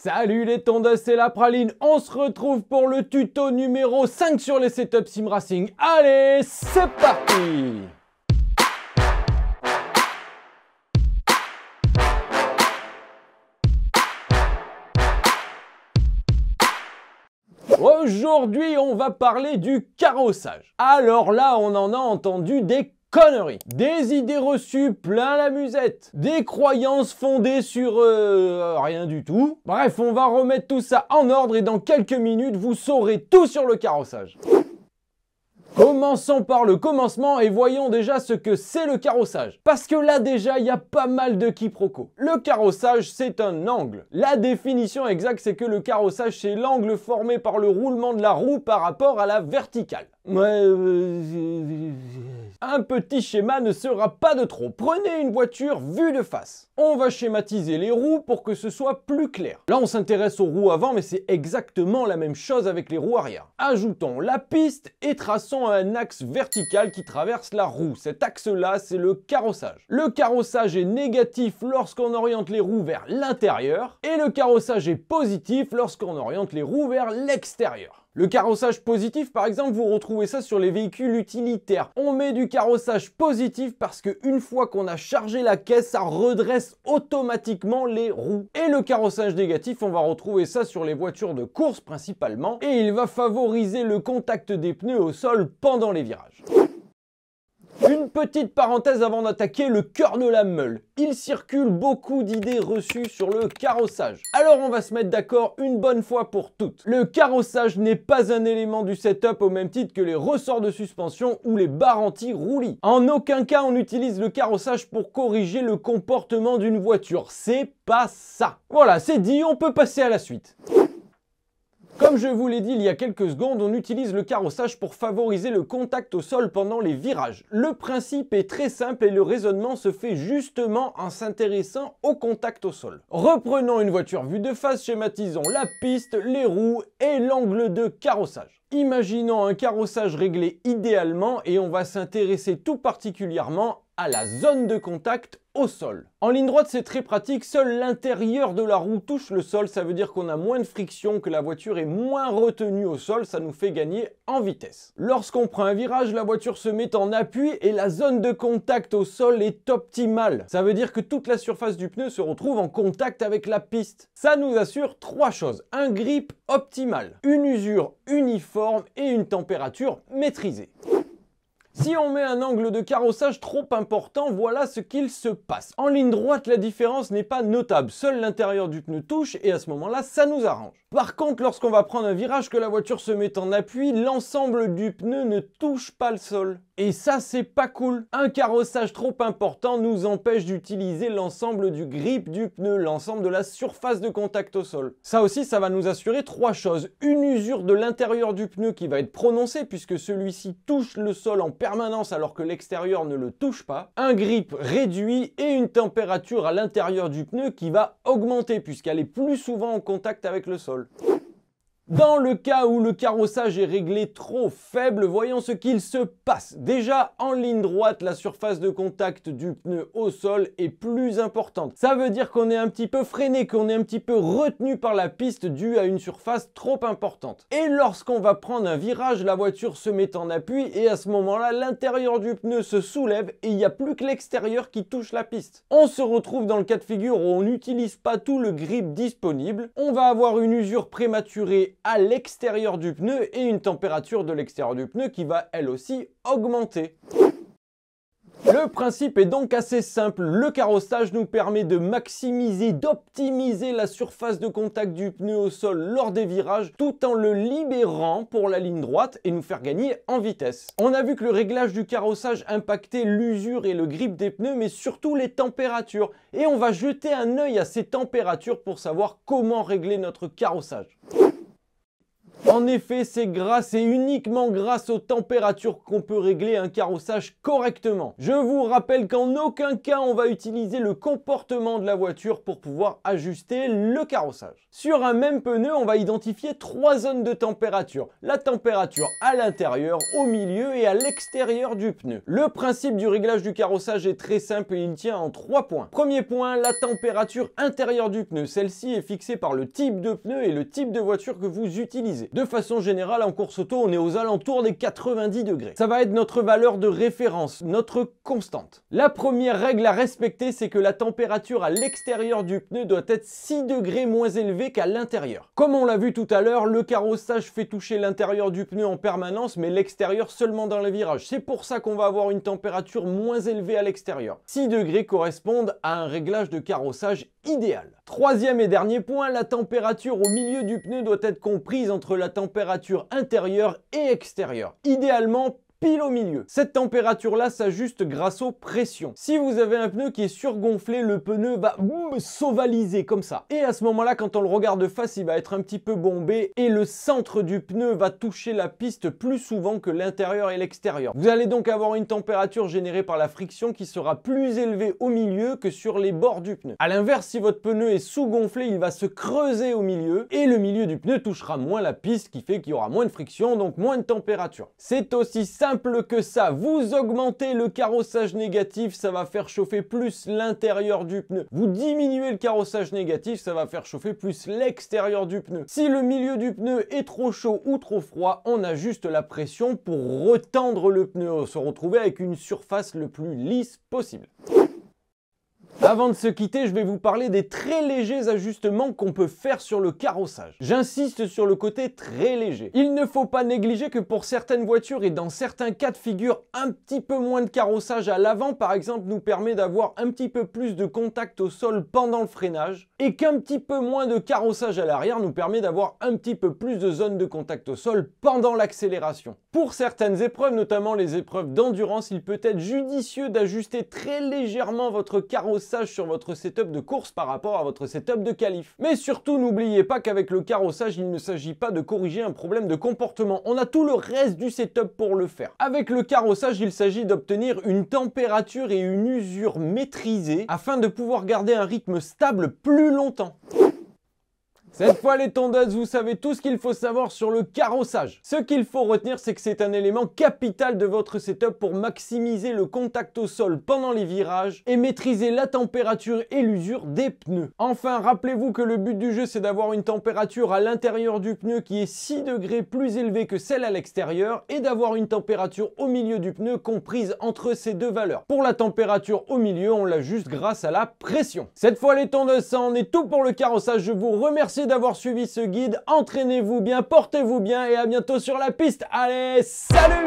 Salut les tondeuses et la praline, on se retrouve pour le tuto numéro 5 sur les setups sim racing. Allez, c'est parti Aujourd'hui, on va parler du carrossage. Alors là, on en a entendu des conneries, des idées reçues plein la musette, des croyances fondées sur euh, rien du tout. Bref, on va remettre tout ça en ordre et dans quelques minutes, vous saurez tout sur le carrossage. Commençons par le commencement et voyons déjà ce que c'est le carrossage. Parce que là déjà, il y a pas mal de quiproquos. Le carrossage, c'est un angle. La définition exacte, c'est que le carrossage, c'est l'angle formé par le roulement de la roue par rapport à la verticale. Ouais, euh, un petit schéma ne sera pas de trop. Prenez une voiture vue de face. On va schématiser les roues pour que ce soit plus clair. Là, on s'intéresse aux roues avant, mais c'est exactement la même chose avec les roues arrière. Ajoutons la piste et traçons un axe vertical qui traverse la roue. Cet axe-là, c'est le carrossage. Le carrossage est négatif lorsqu'on oriente les roues vers l'intérieur et le carrossage est positif lorsqu'on oriente les roues vers l'extérieur. Le carrossage positif, par exemple, vous retrouvez ça sur les véhicules utilitaires. On met du carrossage positif parce qu'une fois qu'on a chargé la caisse, ça redresse automatiquement les roues. Et le carrossage négatif, on va retrouver ça sur les voitures de course principalement. Et il va favoriser le contact des pneus au sol pendant les virages. Une petite parenthèse avant d'attaquer le cœur de la meule. Il circule beaucoup d'idées reçues sur le carrossage. Alors on va se mettre d'accord une bonne fois pour toutes. Le carrossage n'est pas un élément du setup au même titre que les ressorts de suspension ou les barres anti-roulis. En aucun cas on utilise le carrossage pour corriger le comportement d'une voiture. C'est pas ça. Voilà, c'est dit, on peut passer à la suite. Comme je vous l'ai dit il y a quelques secondes, on utilise le carrossage pour favoriser le contact au sol pendant les virages. Le principe est très simple et le raisonnement se fait justement en s'intéressant au contact au sol. Reprenons une voiture vue de face, schématisons la piste, les roues et l'angle de carrossage. Imaginons un carrossage réglé idéalement et on va s'intéresser tout particulièrement à la zone de contact au sol. En ligne droite, c'est très pratique, seul l'intérieur de la roue touche le sol, ça veut dire qu'on a moins de friction, que la voiture est moins retenue au sol, ça nous fait gagner en vitesse. Lorsqu'on prend un virage, la voiture se met en appui et la zone de contact au sol est optimale. Ça veut dire que toute la surface du pneu se retrouve en contact avec la piste. Ça nous assure trois choses. Un grip optimal, une usure uniforme et une température maîtrisée. Si on met un angle de carrossage trop important, voilà ce qu'il se passe. En ligne droite, la différence n'est pas notable. Seul l'intérieur du pneu touche et à ce moment-là, ça nous arrange. Par contre, lorsqu'on va prendre un virage que la voiture se met en appui, l'ensemble du pneu ne touche pas le sol. Et ça, c'est pas cool. Un carrossage trop important nous empêche d'utiliser l'ensemble du grip du pneu, l'ensemble de la surface de contact au sol. Ça aussi, ça va nous assurer trois choses. Une usure de l'intérieur du pneu qui va être prononcée puisque celui-ci touche le sol en permanence alors que l'extérieur ne le touche pas. Un grip réduit et une température à l'intérieur du pneu qui va augmenter puisqu'elle est plus souvent en contact avec le sol. Dans le cas où le carrossage est réglé trop faible, voyons ce qu'il se passe. Déjà, en ligne droite, la surface de contact du pneu au sol est plus importante. Ça veut dire qu'on est un petit peu freiné, qu'on est un petit peu retenu par la piste due à une surface trop importante. Et lorsqu'on va prendre un virage, la voiture se met en appui et à ce moment-là, l'intérieur du pneu se soulève et il n'y a plus que l'extérieur qui touche la piste. On se retrouve dans le cas de figure où on n'utilise pas tout le grip disponible. On va avoir une usure prématurée à l'extérieur du pneu et une température de l'extérieur du pneu qui va elle aussi augmenter. Le principe est donc assez simple, le carrossage nous permet de maximiser, d'optimiser la surface de contact du pneu au sol lors des virages tout en le libérant pour la ligne droite et nous faire gagner en vitesse. On a vu que le réglage du carrossage impactait l'usure et le grip des pneus mais surtout les températures et on va jeter un œil à ces températures pour savoir comment régler notre carrossage. En effet, c'est grâce et uniquement grâce aux températures qu'on peut régler un carrossage correctement. Je vous rappelle qu'en aucun cas on va utiliser le comportement de la voiture pour pouvoir ajuster le carrossage. Sur un même pneu, on va identifier trois zones de température. La température à l'intérieur, au milieu et à l'extérieur du pneu. Le principe du réglage du carrossage est très simple et il tient en trois points. Premier point, la température intérieure du pneu. Celle-ci est fixée par le type de pneu et le type de voiture que vous utilisez. De façon générale, en course auto, on est aux alentours des 90 degrés. Ça va être notre valeur de référence, notre constante. La première règle à respecter, c'est que la température à l'extérieur du pneu doit être 6 degrés moins élevée qu'à l'intérieur. Comme on l'a vu tout à l'heure, le carrossage fait toucher l'intérieur du pneu en permanence, mais l'extérieur seulement dans les virages. C'est pour ça qu'on va avoir une température moins élevée à l'extérieur. 6 degrés correspondent à un réglage de carrossage idéal. Troisième et dernier point, la température au milieu du pneu doit être comprise entre la température intérieure et extérieure. Idéalement, pile au milieu. Cette température-là s'ajuste grâce aux pressions. Si vous avez un pneu qui est surgonflé, le pneu va s'ovaliser comme ça. Et à ce moment-là, quand on le regarde de face, il va être un petit peu bombé et le centre du pneu va toucher la piste plus souvent que l'intérieur et l'extérieur. Vous allez donc avoir une température générée par la friction qui sera plus élevée au milieu que sur les bords du pneu. A l'inverse, si votre pneu est sous-gonflé, il va se creuser au milieu et le milieu du pneu touchera moins la piste qui fait qu'il y aura moins de friction, donc moins de température. C'est aussi simple simple que ça. Vous augmentez le carrossage négatif, ça va faire chauffer plus l'intérieur du pneu. Vous diminuez le carrossage négatif, ça va faire chauffer plus l'extérieur du pneu. Si le milieu du pneu est trop chaud ou trop froid, on ajuste la pression pour retendre le pneu, se retrouver avec une surface le plus lisse possible. Avant de se quitter, je vais vous parler des très légers ajustements qu'on peut faire sur le carrossage. J'insiste sur le côté très léger. Il ne faut pas négliger que pour certaines voitures et dans certains cas de figure, un petit peu moins de carrossage à l'avant par exemple nous permet d'avoir un petit peu plus de contact au sol pendant le freinage et qu'un petit peu moins de carrossage à l'arrière nous permet d'avoir un petit peu plus de zone de contact au sol pendant l'accélération. Pour certaines épreuves, notamment les épreuves d'endurance, il peut être judicieux d'ajuster très légèrement votre carrossage sur votre setup de course par rapport à votre setup de qualif. Mais surtout, n'oubliez pas qu'avec le carrossage, il ne s'agit pas de corriger un problème de comportement. On a tout le reste du setup pour le faire. Avec le carrossage, il s'agit d'obtenir une température et une usure maîtrisée afin de pouvoir garder un rythme stable plus longtemps. Cette fois les tondeuses, vous savez tout ce qu'il faut savoir sur le carrossage. Ce qu'il faut retenir, c'est que c'est un élément capital de votre setup pour maximiser le contact au sol pendant les virages et maîtriser la température et l'usure des pneus. Enfin, rappelez-vous que le but du jeu, c'est d'avoir une température à l'intérieur du pneu qui est 6 degrés plus élevée que celle à l'extérieur et d'avoir une température au milieu du pneu comprise entre ces deux valeurs. Pour la température au milieu, on l'ajuste grâce à la pression. Cette fois les tondeuses, ça en est tout pour le carrossage. Je vous remercie d'avoir suivi ce guide. Entraînez-vous bien, portez-vous bien et à bientôt sur la piste. Allez, salut